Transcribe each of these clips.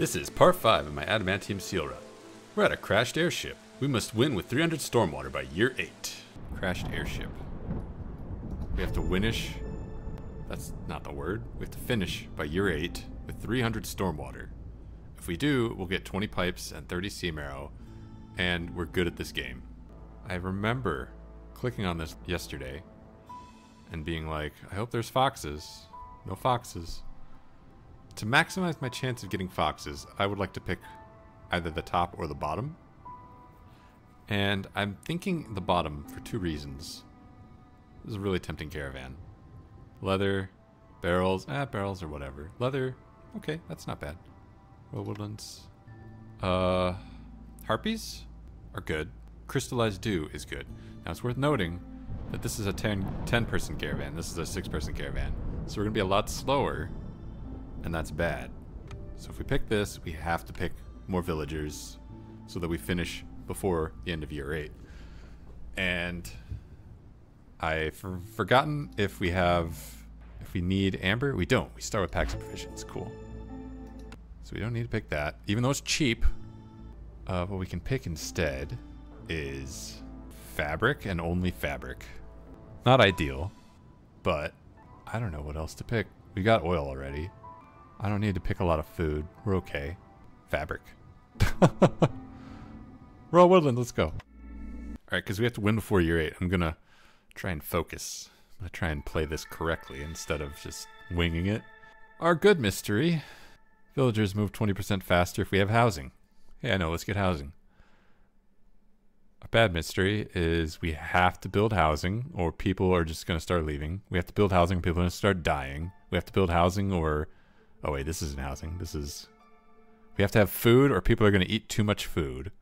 This is part 5 of my Adamantium Seal Run. We're at a crashed airship. We must win with 300 stormwater by year 8. Crashed airship. We have to winish. That's not the word. We have to finish by year 8 with 300 stormwater. If we do, we'll get 20 pipes and 30 sea marrow, and we're good at this game. I remember clicking on this yesterday and being like, I hope there's foxes. No foxes. To maximize my chance of getting foxes, I would like to pick either the top or the bottom. And I'm thinking the bottom for two reasons. This is a really tempting caravan. Leather, barrels, ah, barrels or whatever. Leather, okay, that's not bad. Royal woodlands. Uh, harpies are good. Crystallized dew is good. Now it's worth noting that this is a 10, 10 person caravan. This is a 6 person caravan. So we're going to be a lot slower, and that's bad. So if we pick this, we have to pick more villagers so that we finish before the end of year 8. And I've forgotten if we have, if we need amber. We don't. We start with packs of provisions. Cool. So we don't need to pick that. Even though it's cheap, uh, what we can pick instead is fabric and only fabric. Not ideal, but I don't know what else to pick. We got oil already. I don't need to pick a lot of food. We're okay. Fabric. Royal Woodland, let's go. Alright, because we have to win before year 8. I'm going to try and focus. I'm going to try and play this correctly instead of just winging it. Our good mystery. Villagers move 20% faster if we have housing. Yeah, I know, let's get housing. Our bad mystery is we have to build housing or people are just going to start leaving. We have to build housing or people are going to start dying. We have to build housing or... Oh wait, this isn't housing. This is... We have to have food or people are going to eat too much food.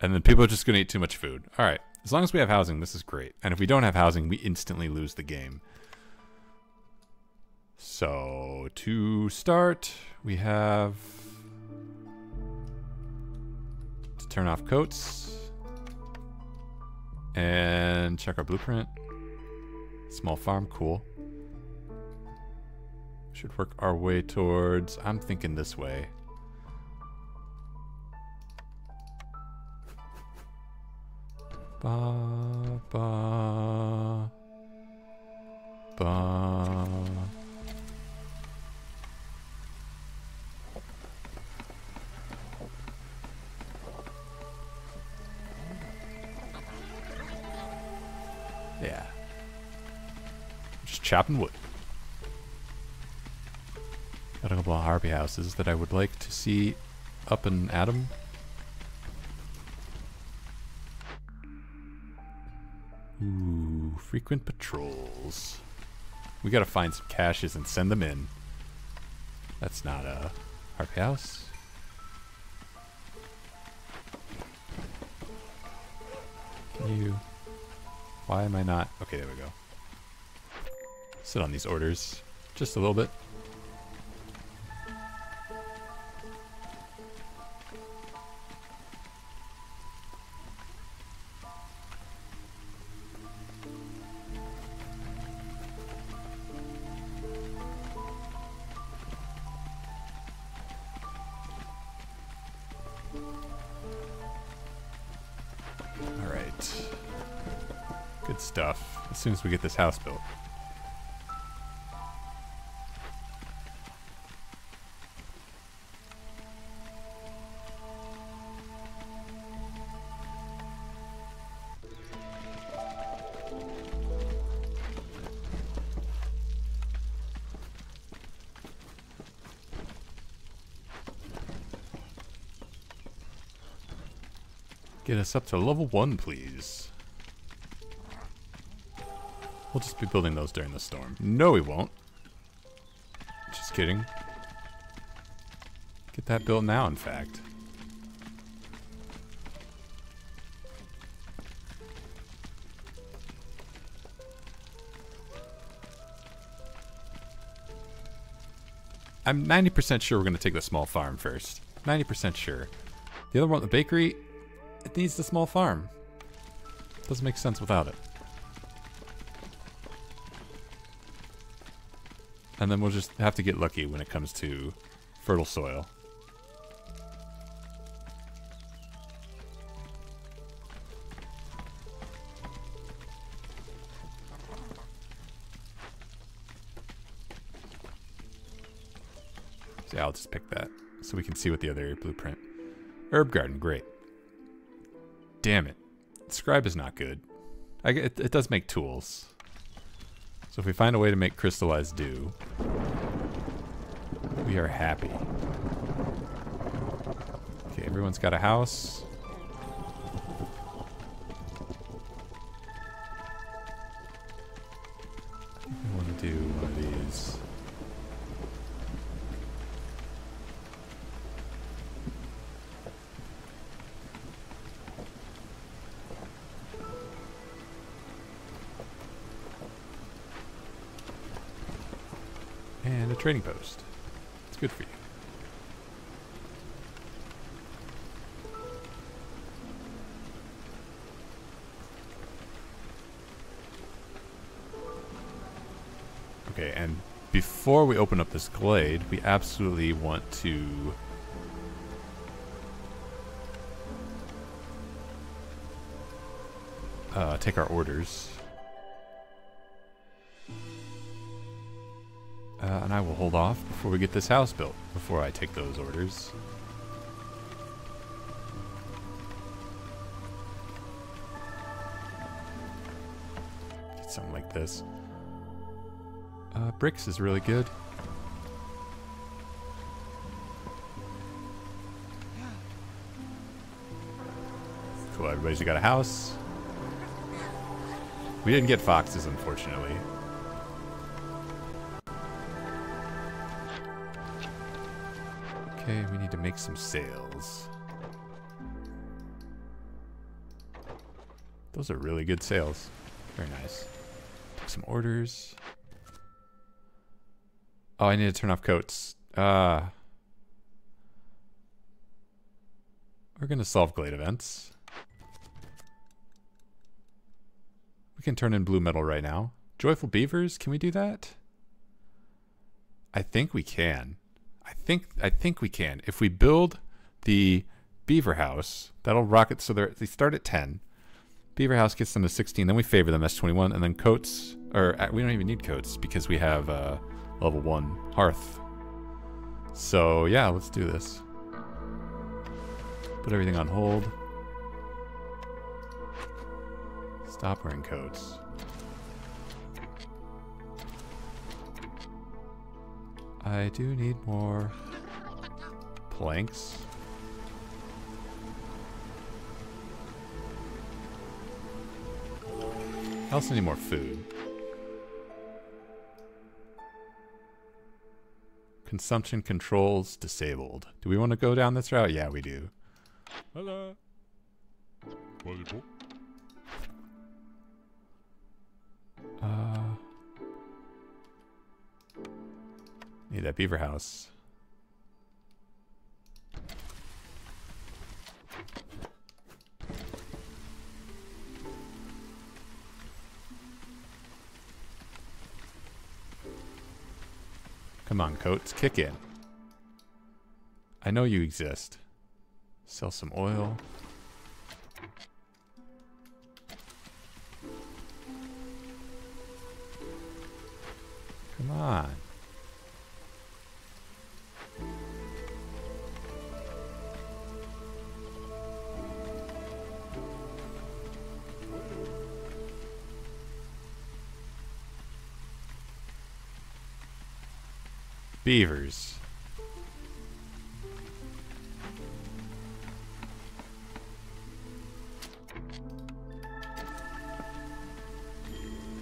And then people are just going to eat too much food. Alright, as long as we have housing, this is great. And if we don't have housing, we instantly lose the game. So, to start, we have to turn off coats and check our blueprint. Small farm, cool. Should work our way towards, I'm thinking this way. Ba, ba, ba. Yeah. Just chopping wood. Got a couple of harpy houses that I would like to see up and at 'em. Ooh, frequent patrols. We gotta find some caches and send them in. That's not a harpy house. Can you... Why am I not... Okay, there we go. Sit on these orders. Just a little bit. Good stuff. As soon as we get this house built. Get us up to level 1, please. We'll just be building those during the storm. No, we won't. Just kidding. Get that built now, in fact. I'm 90% sure we're going to take the small farm first. 90% sure. The other one, the bakery, it needs the small farm. Doesn't make sense without it. And then we'll just have to get lucky when it comes to fertile soil. So yeah, I'll just pick that so we can see what the other blueprint. Herb garden, great. Damn it. Scribe is not good. I, it, it does make tools. So if we find a way to make crystallized dew, we are happy. Okay, everyone's got a house. Trading post. It's good for you. Okay, and before we open up this glade, we absolutely want to uh, take our orders. Uh, and I will hold off before we get this house built, before I take those orders. Get something like this. Uh, bricks is really good. Cool, everybody's got a house. We didn't get foxes, unfortunately. Okay, we need to make some sales. Those are really good sales. Very nice. Take some orders. Oh, I need to turn off coats. Uh, we're going to solve glade events. We can turn in blue metal right now. Joyful beavers, can we do that? I think we can. I think I think we can. If we build the beaver house, that'll rocket. so they start at 10. Beaver house gets them to 16, then we favor them S21, and then coats, or uh, we don't even need coats because we have uh, level 1 hearth. So yeah, let's do this. Put everything on hold. Stop wearing coats. I do need more planks. I also need more food. Consumption controls disabled. Do we want to go down this route? Yeah, we do. Hello. Uh, need that beaver house. Come on, coats, kick in. I know you exist. Sell some oil. Come on. Beavers.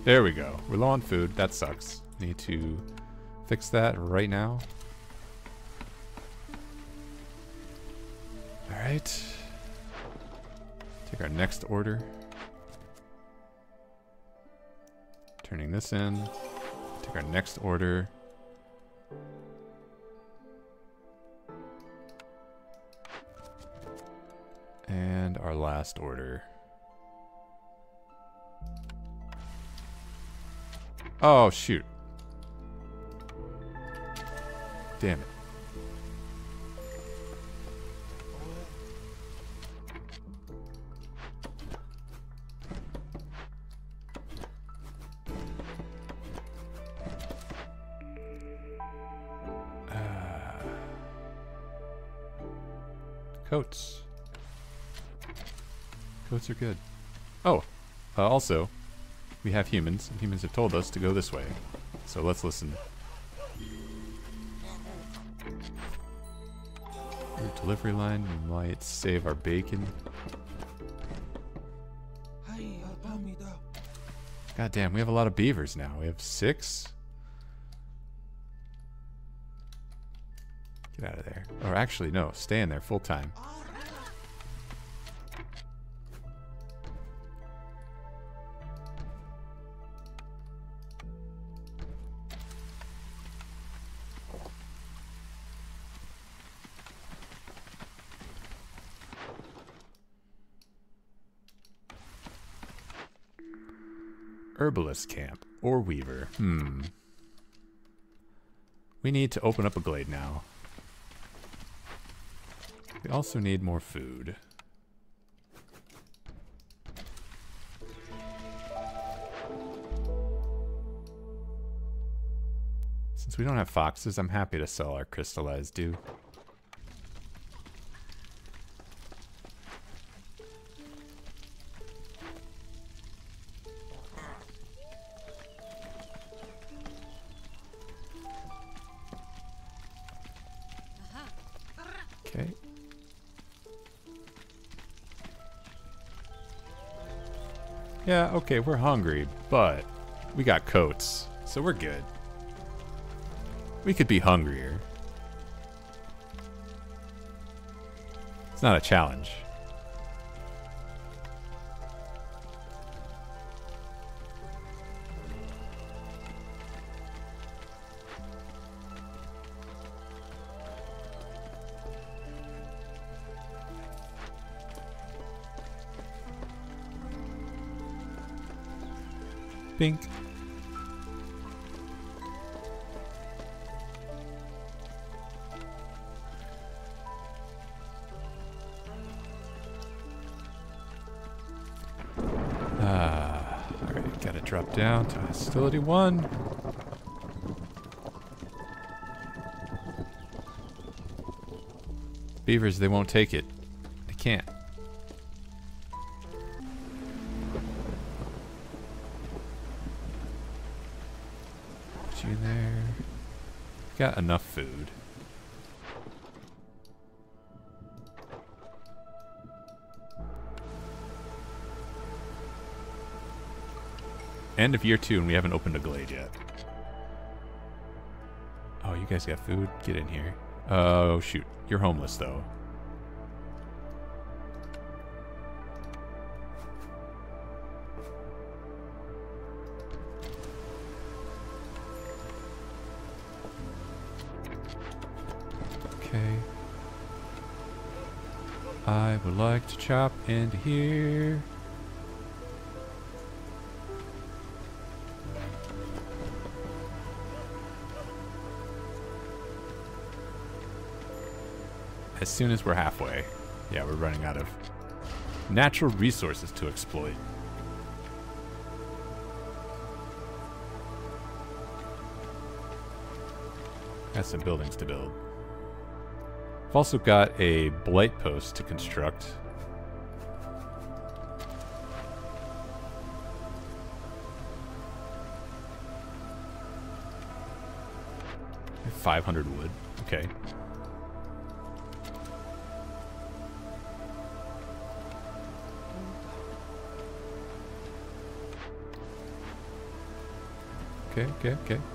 There we go. We're low on food. That sucks. Need to fix that right now. Alright. Take our next order. Turning this in. Take our next order. Last order. Oh, shoot. Damn it. Coats are good. Oh, uh, also, we have humans, and humans have told us to go this way. So let's listen. Route delivery line might save our bacon. God damn, we have a lot of beavers now. We have six? Get out of there. Or actually, no, stay in there full time. Herbalist camp or weaver. Hmm. We need to open up a glade now. We also need more food. Since we don't have foxes, I'm happy to sell our crystallized dew. Okay, we're hungry, but we got coats, so we're good. We could be hungrier. It's not a challenge. Pink. Ah, alright, gotta drop down to hostility one. Beavers, they won't take it. Got enough food. End of year two, and we haven't opened a glade yet. Oh, you guys got food? Get in here. Oh, shoot. You're homeless, though. Would like to chop into here. As soon as we're halfway. Yeah, we're running out of natural resources to exploit. Got some buildings to build. I've also got a blight post to construct. 500 wood. Okay. Okay, okay, okay.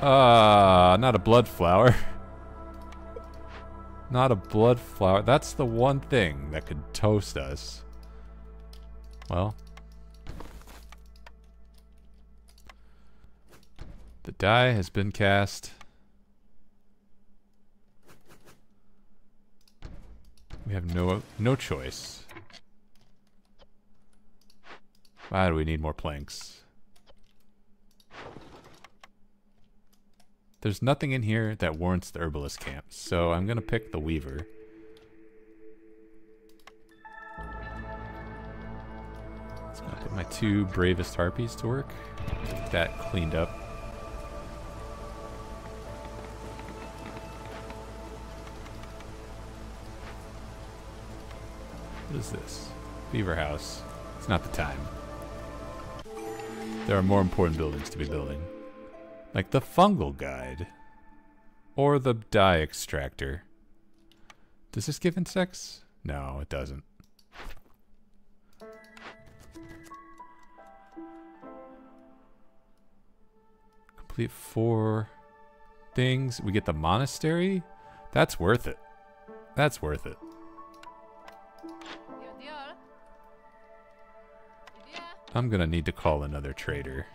Ah, uh, not a blood flower. not a blood flower. That's the one thing that could toast us. Well. The die has been cast. We have no no choice. Why do we need more planks? There's nothing in here that warrants the herbalist camp, so I'm gonna pick the weaver. I'll put my two bravest harpies to work. Get that cleaned up. What is this? Beaver house. It's not the time. There are more important buildings to be building. Like the fungal guide. Or the dye extractor. Does this give insects? No, it doesn't. Complete four things. We get the monastery? That's worth it. That's worth it. I'm gonna need to call another trader.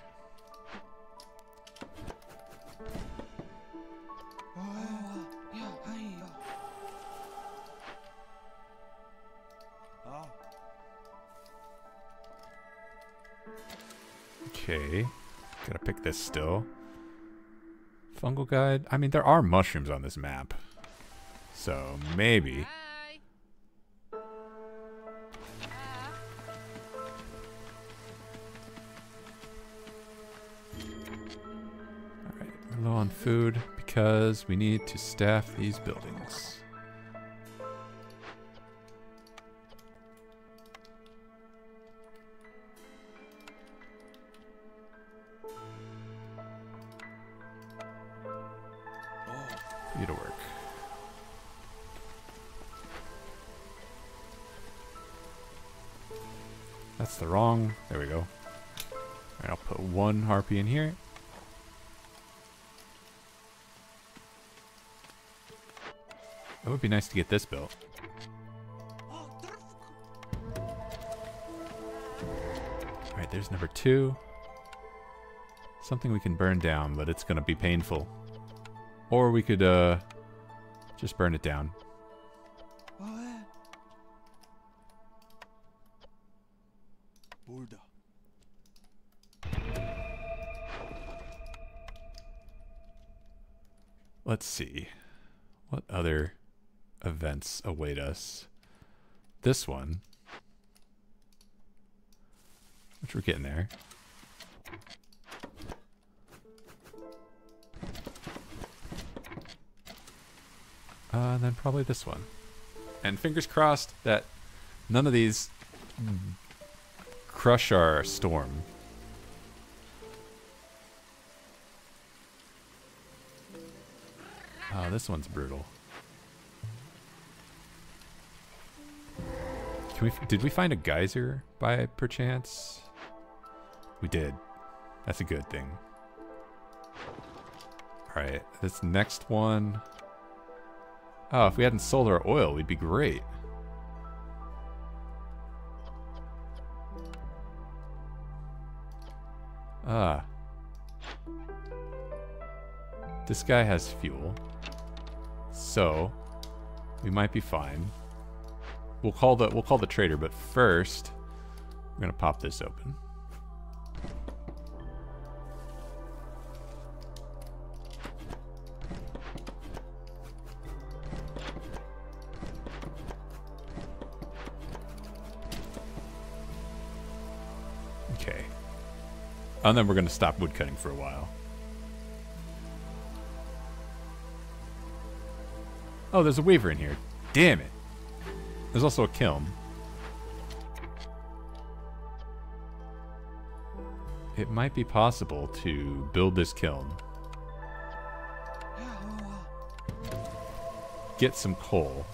Okay. Gotta pick this still. Fungal guide. I mean, there are mushrooms on this map. So, maybe. Alright, we're low on food because we need to staff these buildings. There we go. I'll put one harpy in here. It would be nice to get this built. Alright, there's number two. Something we can burn down, but it's going to be painful. Or we could uh, just burn it down. Let's see. What other events await us? This one. Which we're getting there. Uh, and then probably this one. And fingers crossed that none of these crush our storm. This one's brutal. We? Did we find a geyser by perchance? We did. That's a good thing. All right, this next one. Oh, if we hadn't sold our oil, we'd be great. Ah. This guy has fuel. So, we might be fine. We'll call the we'll call the trader, but first, we're gonna pop this open. Okay. Oh, and then we're going to stop woodcutting for a while. Oh, there's a weaver in here. Damn it. There's also a kiln. It might be possible to build this kiln. Get some coal.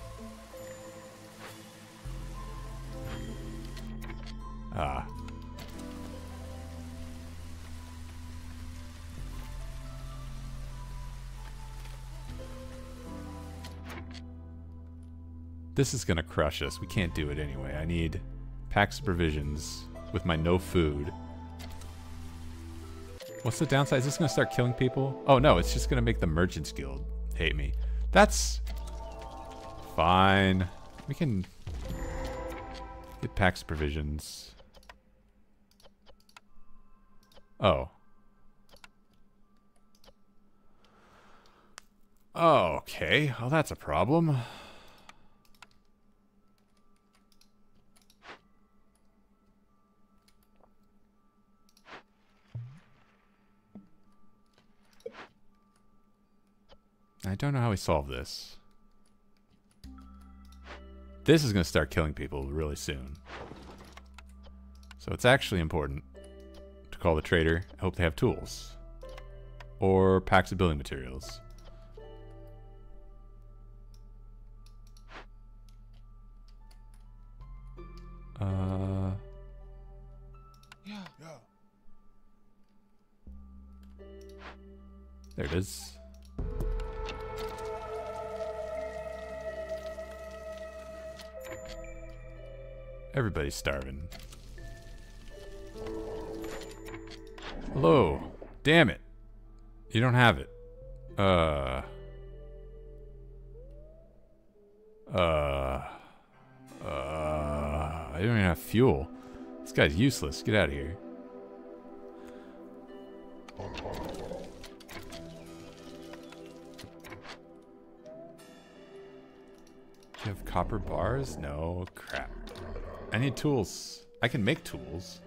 Ah, This is gonna crush us. We can't do it anyway. I need packs of provisions with my no food. What's the downside? Is this gonna start killing people? Oh no, it's just gonna make the Merchants Guild hate me. That's fine. We can get packs of provisions. Oh. Okay, well that's a problem. I don't know how we solve this. This is going to start killing people really soon. So it's actually important to call the trader. I hope they have tools. Or packs of building materials. Uh... Yeah. Yeah. There it is. Everybody's starving. Hello. Damn it. You don't have it. Uh. Uh. Uh. I don't even have fuel. This guy's useless. Get out of here. Do you have copper bars? No. Crap. I need tools. I can make tools.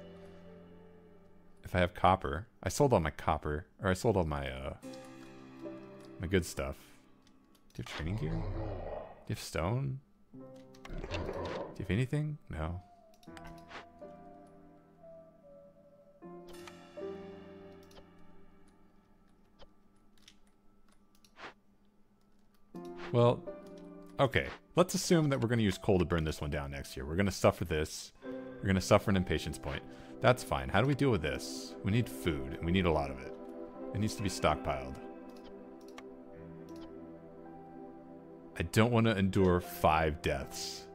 If I have copper. I sold all my copper. Or I sold all my, uh... My good stuff. Do you have training gear? Do you have stone? Do you have anything? No. Well, okay. Let's assume that we're going to use coal to burn this one down next year. We're going to suffer this. We're going to suffer an impatience point. That's fine. How do we deal with this? We need food, and we need a lot of it. It needs to be stockpiled. I don't want to endure five deaths.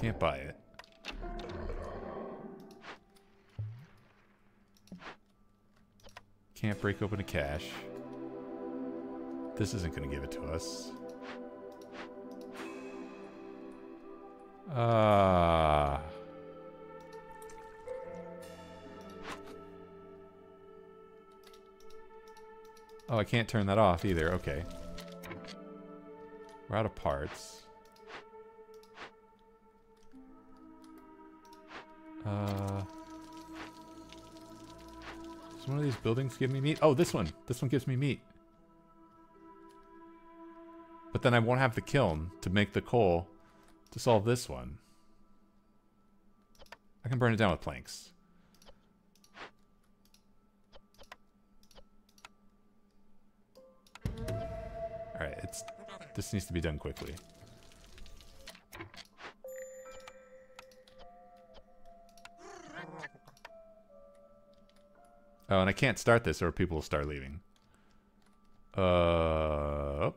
Can't buy it. Can't break open a cache. This isn't going to give it to us. Ah. Uh... Oh, I can't turn that off either. Okay. We're out of parts. Uh... Does one of these buildings give me meat? Oh, this one! This one gives me meat. But then I won't have the kiln to make the coal to solve this one. I can burn it down with planks. Alright, it's this needs to be done quickly. Oh, and I can't start this or people will start leaving. Uh...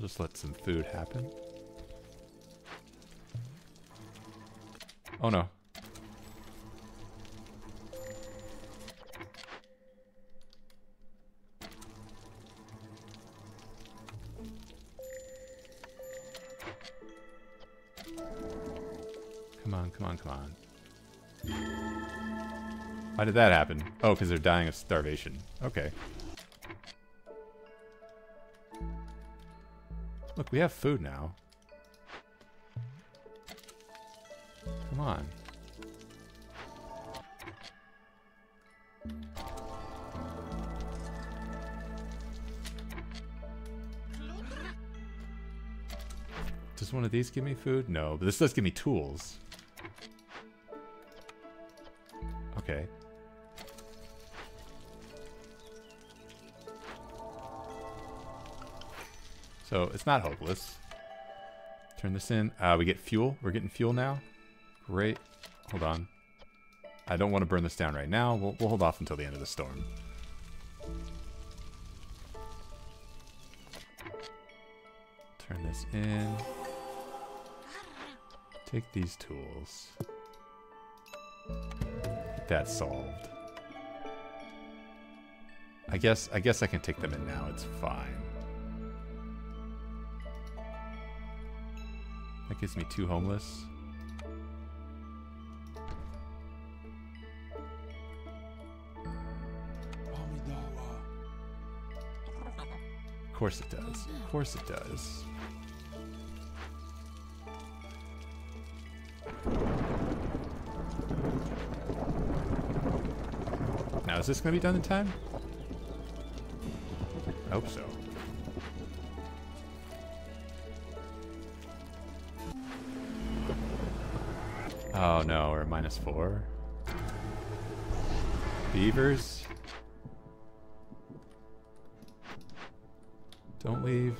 I'll just let some food happen. Oh no. Come on, come on, come on. Why did that happen? Oh, because they're dying of starvation. Okay. Look, we have food now. Come on. Does one of these give me food? No, but this does give me tools. Okay. So it's not hopeless. Turn this in. Uh, we get fuel. We're getting fuel now. Great. Hold on. I don't want to burn this down right now. We'll, we'll hold off until the end of the storm. Turn this in. Take these tools. That's solved. I guess I guess I can take them in now. It's fine. Gives me two homeless. Of course it does. Of course it does. Now, is this going to be done in time? I hope so. Oh no, we're minus four. Beavers? Don't leave.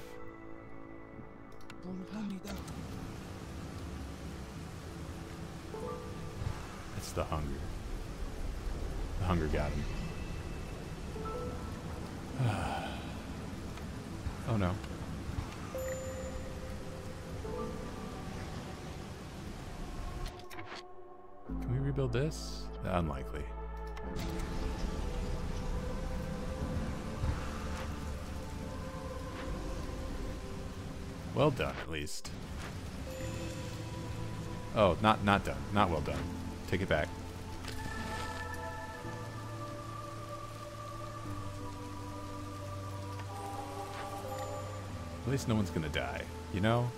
It's the hunger. The hunger got him. oh no. Can we rebuild this? Unlikely. Well done, at least. Oh, not not done. Not well done. Take it back. At least no one's gonna die, you know?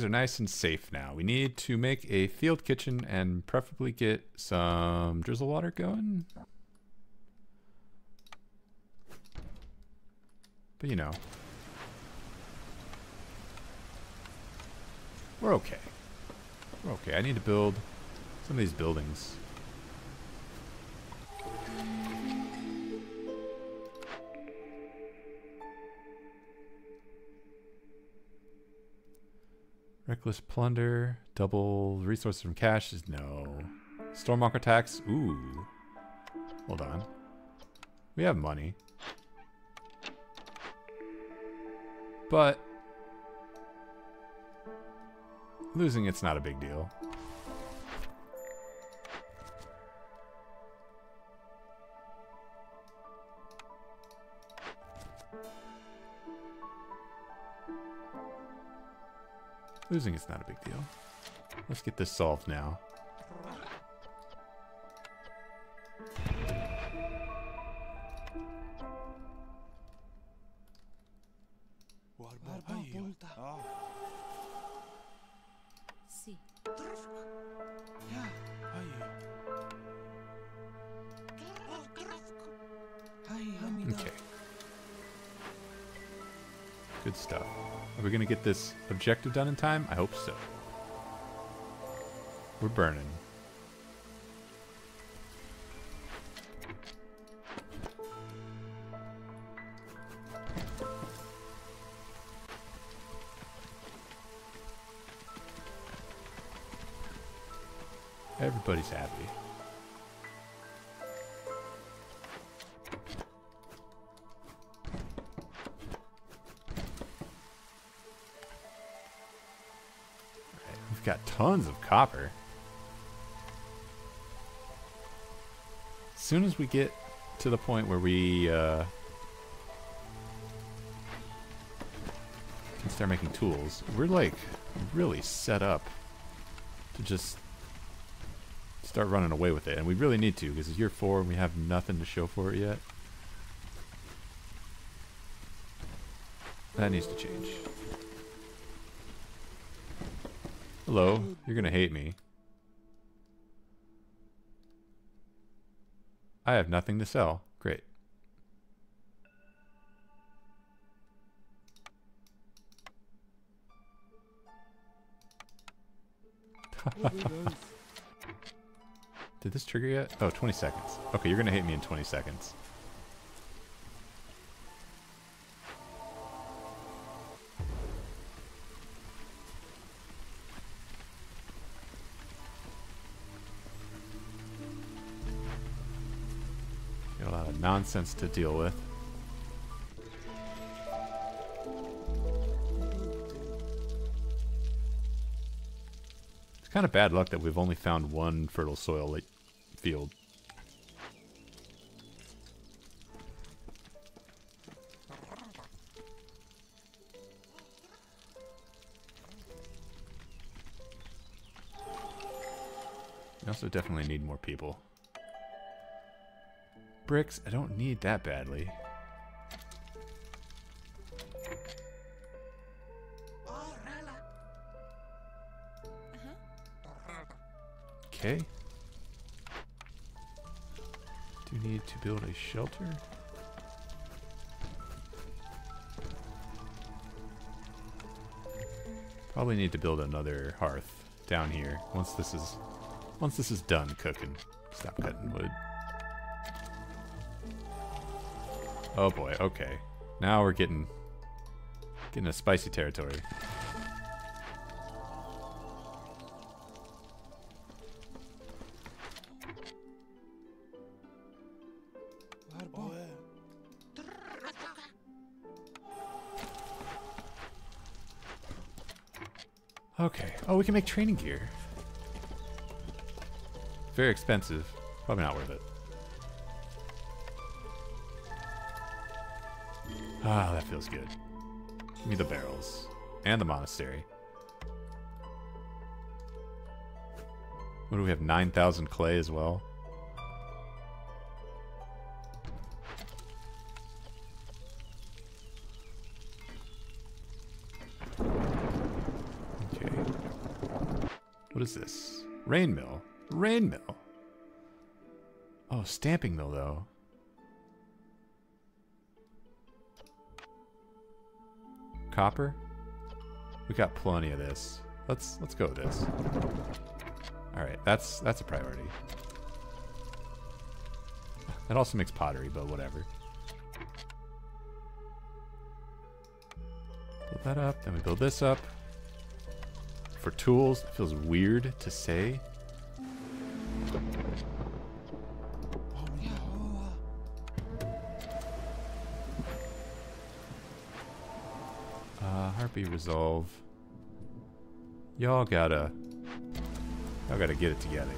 Things are nice and safe now. We need to make a field kitchen and preferably get some drizzle water going. But you know. We're okay. We're okay. I need to build some of these buildings. Reckless plunder, double resources from caches no. Stormwalker tax, ooh. Hold on. We have money. But losing it's not a big deal. Losing is not a big deal. Let's get this solved now. Objective done in time? I hope so. We're burning. Everybody's happy. We've got tons of copper. As soon as we get to the point where we uh, can start making tools, we're like really set up to just start running away with it. And we really need to because it's year four and we have nothing to show for it yet. That needs to change. Hello, you're gonna hate me. I have nothing to sell. Great. Did this trigger yet? Oh, 20 seconds. Okay, you're gonna hate me in 20 seconds. nonsense to deal with. It's kind of bad luck that we've only found one fertile soil field. We also definitely need more people. Bricks, I don't need that badly. Okay. Do you need to build a shelter? Probably need to build another hearth down here once this is once this is done cooking. Stop cutting wood. Oh boy, okay. Now we're getting getting a spicy territory. Okay. Oh, we can make training gear. Very expensive. Probably not worth it. Ah, that feels good. Give me the barrels. And the monastery. What do we have? 9,000 clay as well? Okay. What is this? Rain mill. Rain mill. Oh, stamping mill though. Copper? We got plenty of this. Let's let's go with this. Alright, that's that's a priority. That also makes pottery, but whatever. Build that up, then we build this up. For tools, it feels weird to say. Harpy resolve. Y'all gotta, y'all gotta get it together.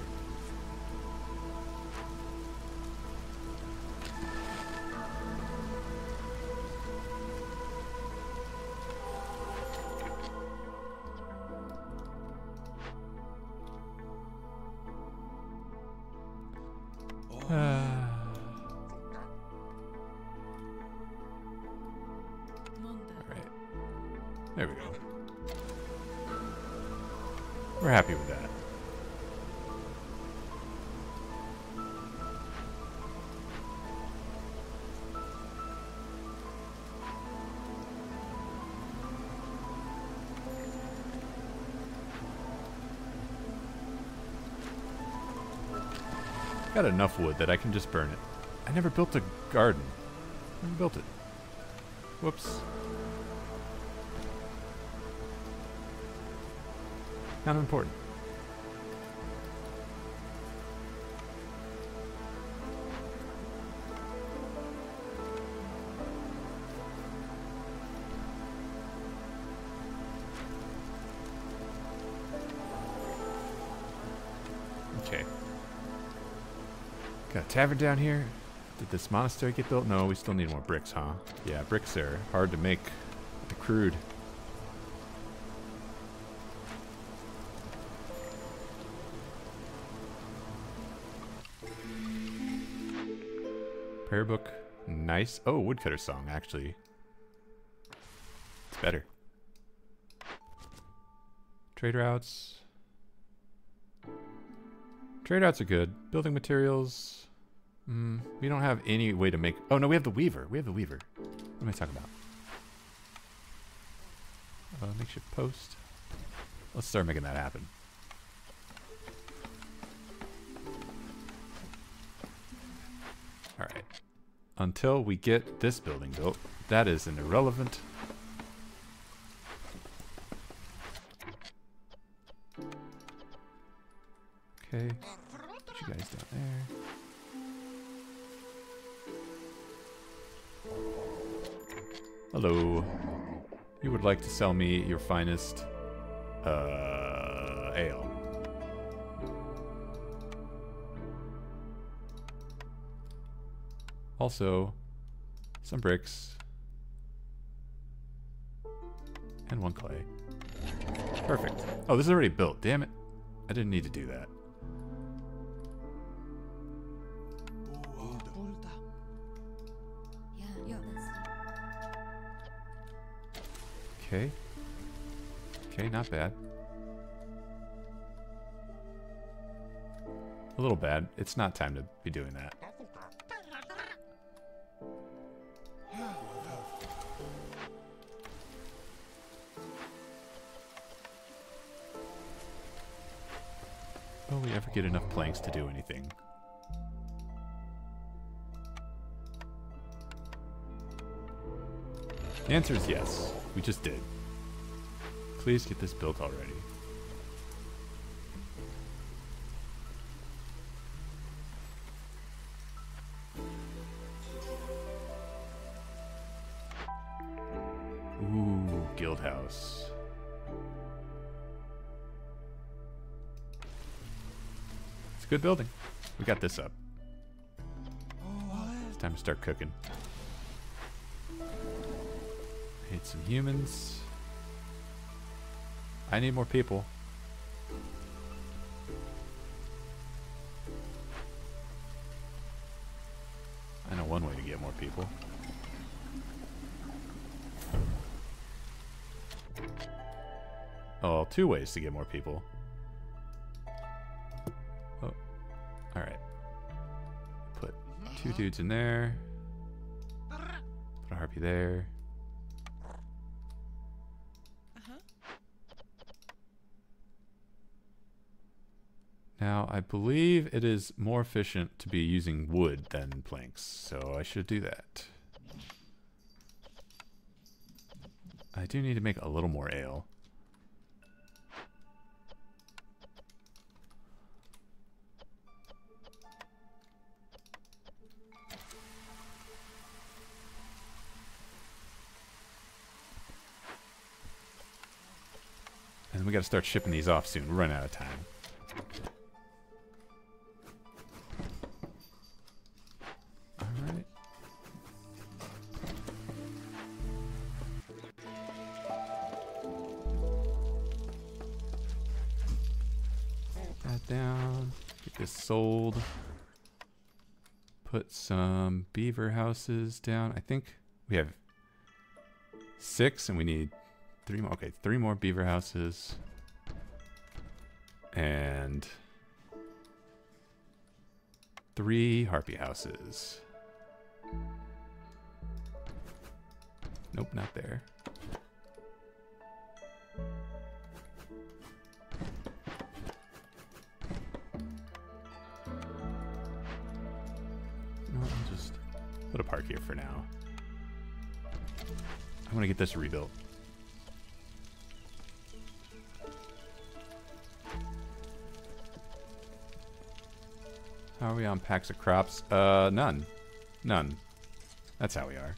Got enough wood that I can just burn it. I never built a garden. Never built it. Whoops. Of important. Got a tavern down here. Did this monastery get built? No, we still need more bricks, huh? Yeah, bricks are hard to make. They're crude. Prayer book. Nice. Oh, woodcutter song, actually. It's better. Trade routes. Trade routes are good. Building materials. Mm, we don't have any way to make... Oh, no, we have the weaver. We have the weaver. What am I talking about? Uh, makeshift post. Let's start making that happen. Alright. Until we get this building built, that is an irrelevant... Okay. Put you guys down there. Hello. You would like to sell me your finest uh, ale. Also, some bricks. And one clay. Perfect. Oh, this is already built. Damn it. I didn't need to do that. Okay. Okay, not bad. A little bad. It's not time to be doing that. Will we ever get enough planks to do anything? The answer is yes. We just did. Please get this built already. Ooh, guild house. It's a good building. We got this up. It's time to start cooking. Need some humans. I need more people. I know one way to get more people. Oh, two ways to get more people. Oh, alright. Put two dudes in there. Put a harpy there. Now, I believe it is more efficient to be using wood than planks, so I should do that. I do need to make a little more ale. And we gotta start shipping these off soon. We're running out of time. Put some beaver houses down. I think we have six and we need three more. Okay, three more beaver houses. And three harpy houses. Nope, not there. Put a park here for now. I want to get this rebuilt. How are we on packs of crops? Uh, none. None. That's how we are.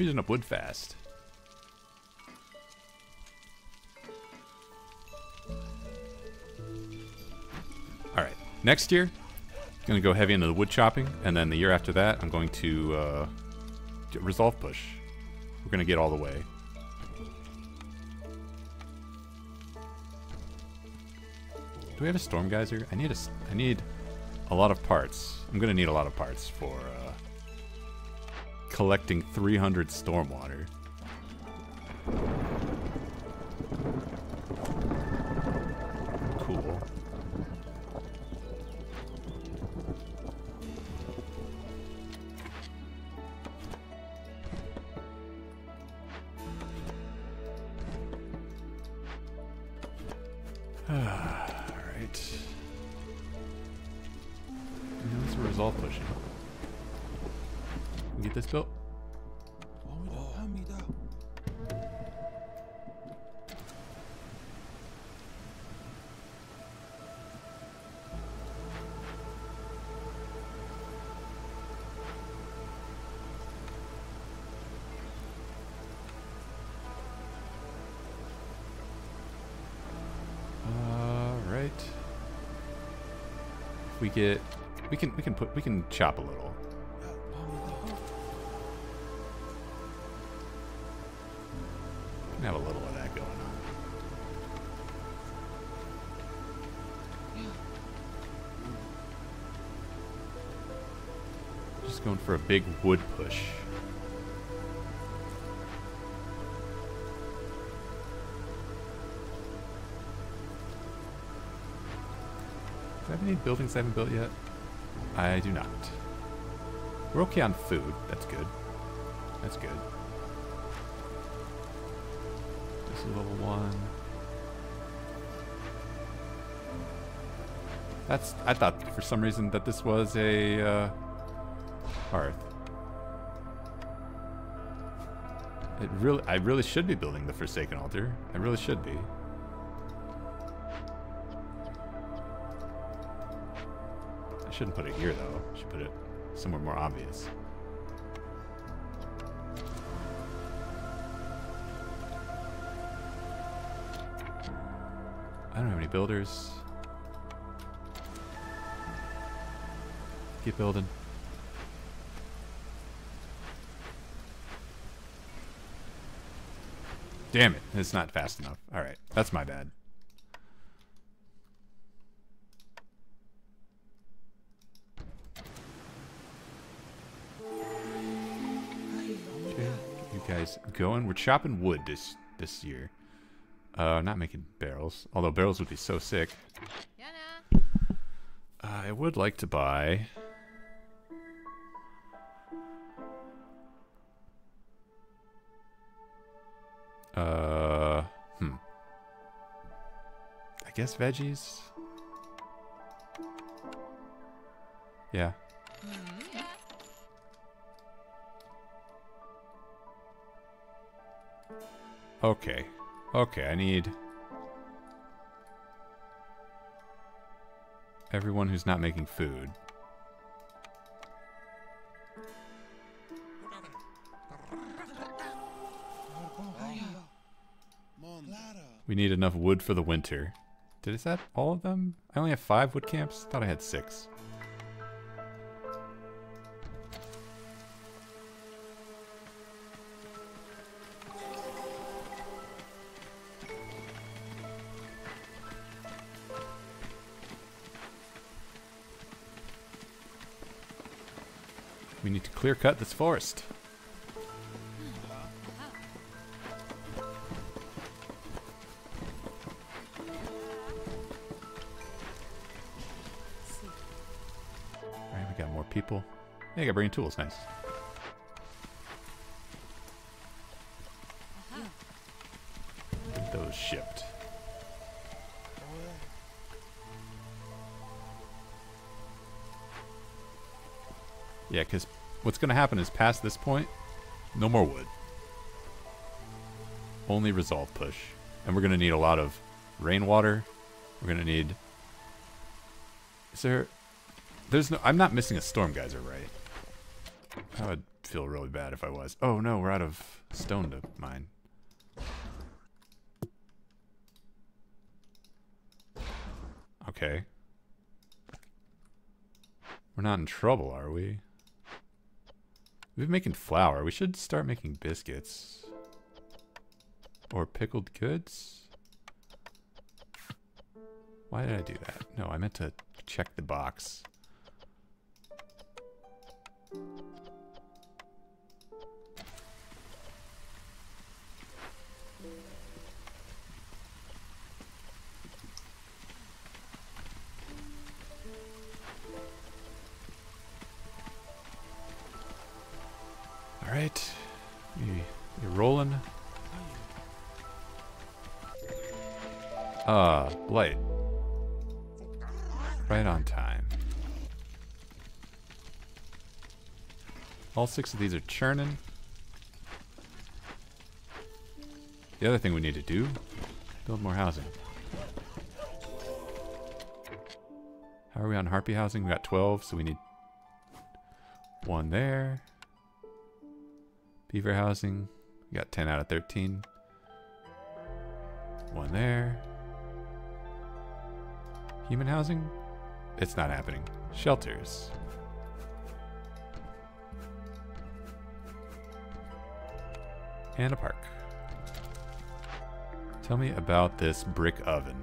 We're using up wood fast. Alright, next year, I'm Gonna go heavy into the wood chopping, and then the year after that, I'm going to uh, resolve push. We're gonna get all the way. Do we have a storm geyser? I need a. I need a lot of parts. I'm gonna need a lot of parts for uh, collecting 300 stormwater. Cool. Alright. Now let's resolve pushing get this built. Oh. oh. Ah, All right. We get we can we can put we can chop a little. For a big wood push. Do I have any buildings I haven't built yet? I do not. We're okay on food. That's good. That's good. This is level one. That's. I thought for some reason that this was a uh, hearth. It really. I really should be building the Forsaken altar. I really should be. I shouldn't put it here though. I should put it somewhere more obvious. I don't have any builders. Keep building. Damn it, it's not fast enough. Alright, that's my bad. You guys going? We're chopping wood this this year. Uh, not making barrels. Although barrels would be so sick. Uh, I would like to buy. Guess veggies. Yeah. Okay. Okay, I need everyone who's not making food. We need enough wood for the winter. Did is that all of them? I only have five wood camps. Thought I had six. We need to clear cut this forest. People. Hey, I got bringing tools. Nice. Get those shipped. Yeah, because what's going to happen is past this point, no more wood. Only resolve push. And we're going to need a lot of rainwater. We're going to need... Is there... There's no... I'm not missing a storm geyser, right? I would feel really bad if I was. Oh no, we're out of stone to mine. Okay. We're not in trouble, are we? We've been making flour. We should start making biscuits. Or pickled goods? Why did I do that? No, I meant to check the box. All right, you, you're rolling. Ah, blight. Right on time. All six of these are churning. The other thing we need to do, build more housing. How are we on Harpy housing? We got 12, so we need one there. Beaver housing, we got 10 out of 13. One there. Human housing? It's not happening. Shelters. And a park. Tell me about this brick oven.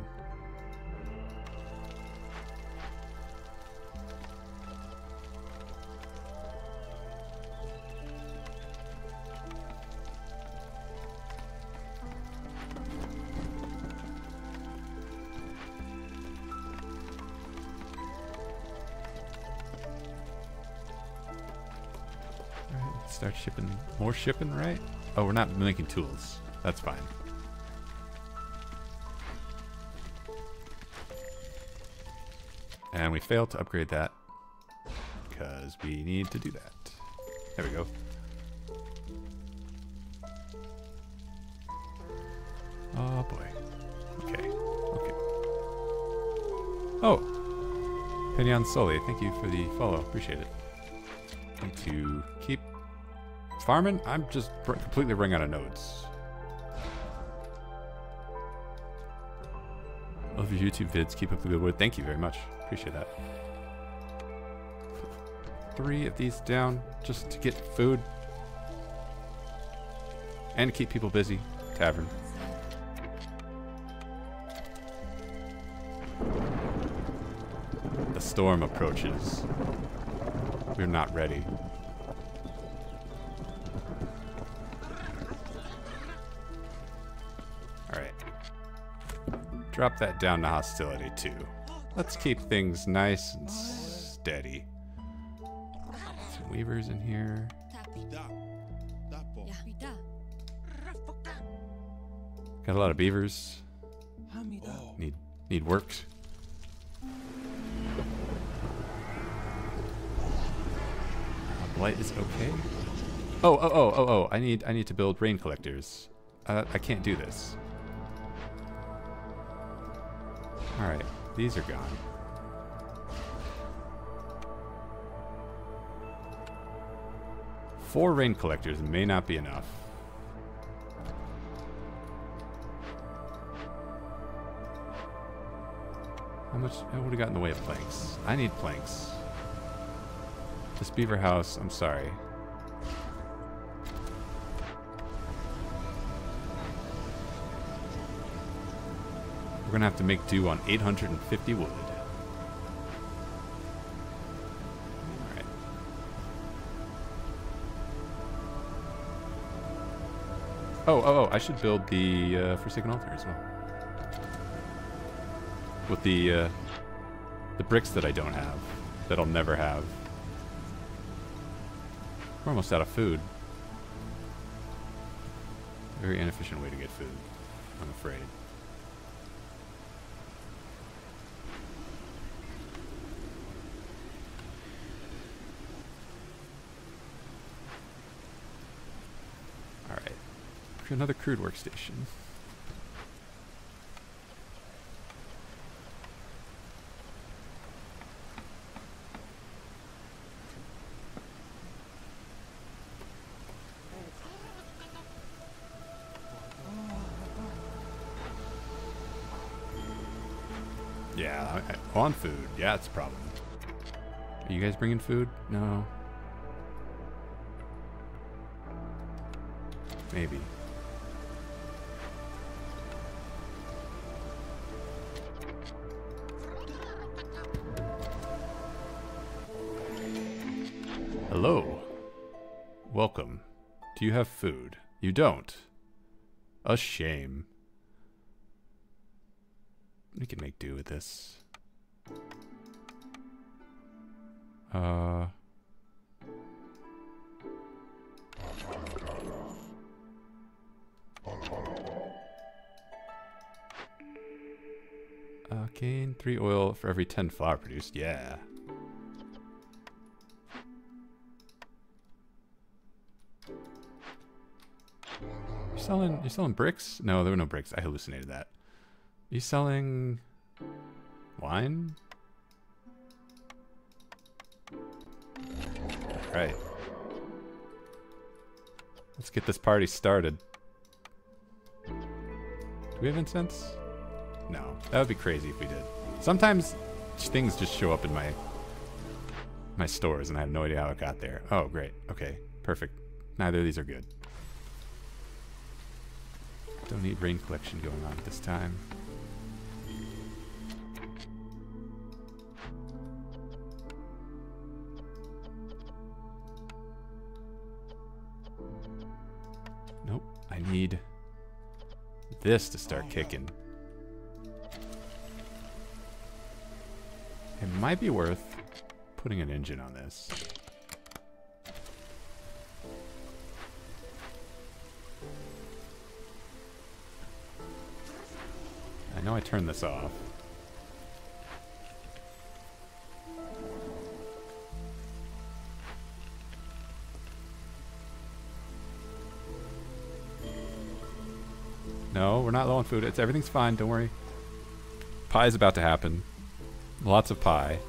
Alright, start shipping more shipping, right? Oh, we're not making tools. That's fine. And we failed to upgrade that because we need to do that. There we go. Oh boy. Okay. Okay. Oh. Penyan Soli, thank you for the follow. Appreciate it. Need to keep farming. I'm just completely running out of nodes. Love your YouTube vids. Keep up the good work. Thank you very much. Appreciate that. Three of these down just to get food. And keep people busy. Tavern. The storm approaches. We're not ready. Drop that down to hostility too. Let's keep things nice and steady. Some weavers in here. Got a lot of beavers. Need need worked. Uh, Blight is okay. Oh oh oh oh oh! I need I need to build rain collectors. Uh, I can't do this. All right, these are gone. Four rain collectors may not be enough. How much? What would have got in the way of planks? I need planks. This beaver house, I'm sorry. We're gonna have to make do on 850 wood. Oh, oh, oh, I should build the uh, Forsaken Altar as well. With the, uh, the bricks that I don't have. That I'll never have. We're almost out of food. Very inefficient way to get food, I'm afraid. Alright. Another crude workstation. Yeah, on food. Yeah, it's a problem. Are you guys bringing food? No. Maybe. You have food? You don't. A shame. We can make do with this. Uh. Uh, gain three oil for every 10 flour produced. Yeah. Selling, you're selling bricks? No, there were no bricks. I hallucinated that. You selling wine? Right. Let's get this party started. Do we have incense? No. That would be crazy if we did. Sometimes things just show up in my my stores and I have no idea how it got there. Oh, great. Okay. Perfect. Neither of these are good. Don't need rain collection going on at this time. Nope, I need this to start kicking. It might be worth putting an engine on this. Know I turned this off. No, we're not low on food. It's everything's fine. Don't worry. Pie's about to happen. Lots of pie.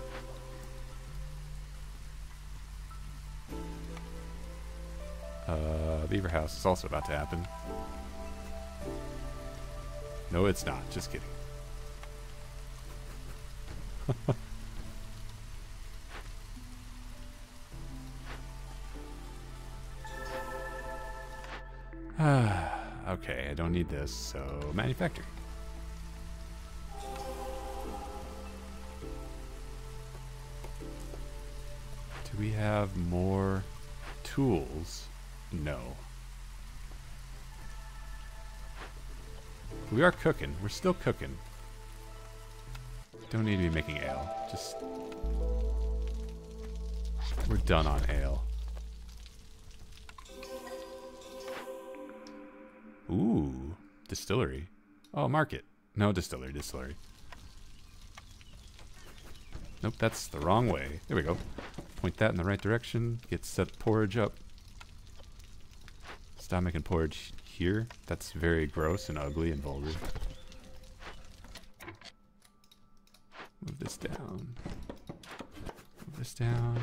Uh, Beaver House is also about to happen. No, it's not. Just kidding. Ah, okay, I don't need this, so manufacturing. Do we have more tools? No. We are cooking. We're still cooking. Don't need to be making ale. Just... We're done on ale. Ooh. Distillery. Oh, market. No, distillery, distillery. Nope, that's the wrong way. There we go. Point that in the right direction. Get set porridge up. Stop making porridge here. That's very gross and ugly and vulgar. Move this down. Move this down.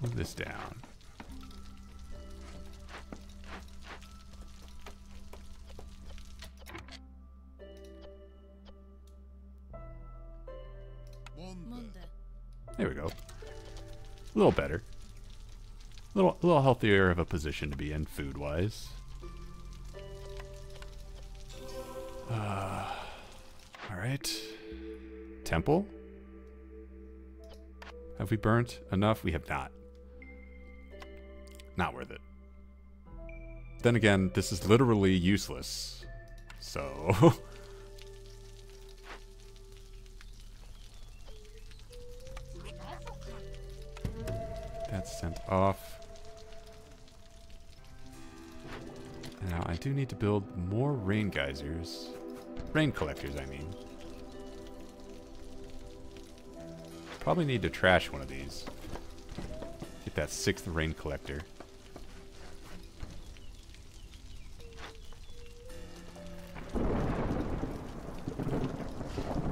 Move this down. There we go. A little better. A little, a little healthier of a position to be in food-wise. Uh, all right. Temple? Have we burnt enough? We have not. Not worth it. Then again, this is literally useless. So... That's sent off. Now, I do need to build more rain geysers. Rain collectors, I mean. Probably need to trash one of these. Get that sixth rain collector.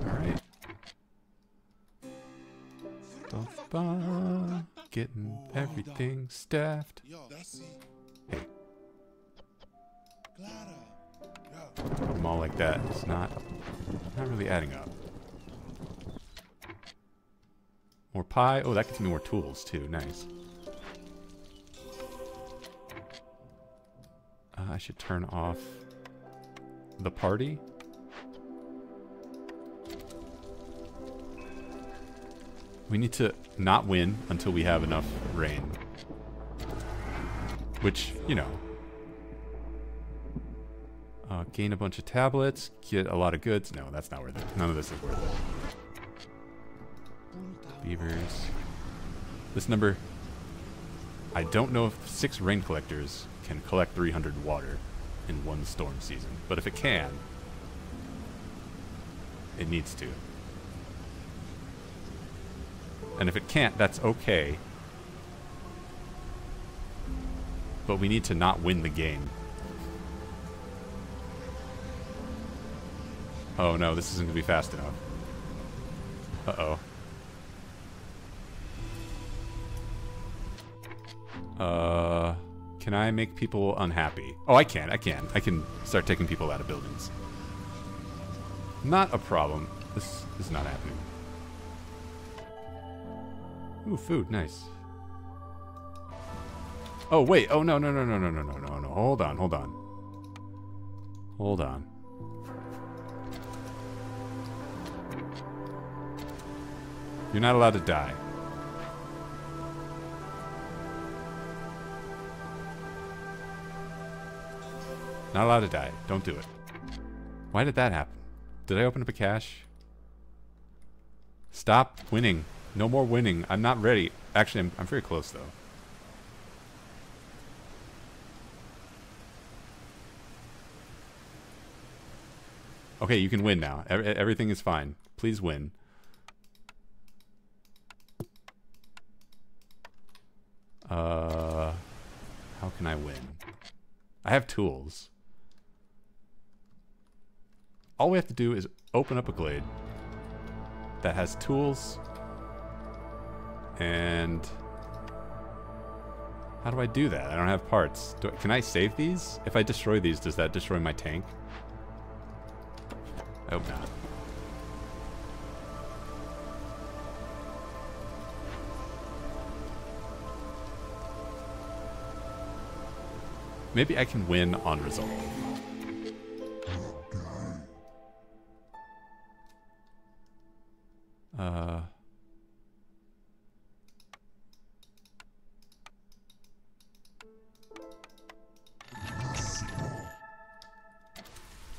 Alright. Getting everything staffed. Like that. It's not not really adding up. More pie. Oh, that gets me more tools too. Nice. Uh, I should turn off the party. We need to not win until we have enough rain. Which, you know, gain a bunch of tablets, get a lot of goods. No, that's not worth it. None of this is worth it. Beavers. This number. I don't know if six rain collectors can collect 300 water in one storm season, but if it can, it needs to. And if it can't, that's okay. But we need to not win the game. Oh no, this isn't gonna be fast enough. Uh-oh. Uh, can I make people unhappy? Oh, I can, I can. I can start taking people out of buildings. Not a problem. This is not happening. Ooh, food, nice. Oh, wait. Oh, no, no, no, no, no, no, no, no, no. Hold on, hold on. Hold on. You're not allowed to die. Not allowed to die. Don't do it. Why did that happen? Did I open up a cache? Stop winning. No more winning. I'm not ready. Actually, I'm, I'm very close, though. Okay, you can win now. Everything is fine. Please win. Uh, how can I win? I have tools. All we have to do is open up a glade that has tools and how do I do that? I don't have parts. Do I, can I save these? If I destroy these, does that destroy my tank? I hope not. Maybe I can win on resolve. Uh...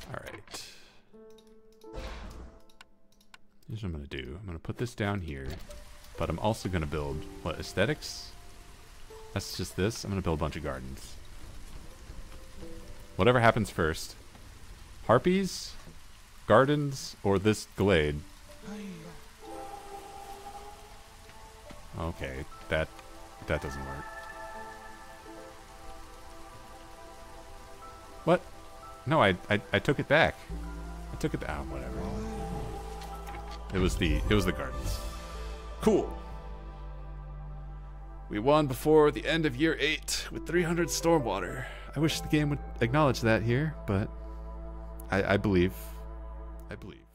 Alright. Here's what I'm going to do. I'm going to put this down here. But I'm also going to build, what, aesthetics? That's just this. I'm going to build a bunch of gardens. Whatever happens first. Harpies, gardens, or this glade. Okay, that that doesn't work. What? No, I, I I took it back. I took it. Ah, whatever. It was the it was the gardens. Cool. We won before the end of year eight with 300 stormwater. I wish the game would acknowledge that here, but I, I believe. I believe.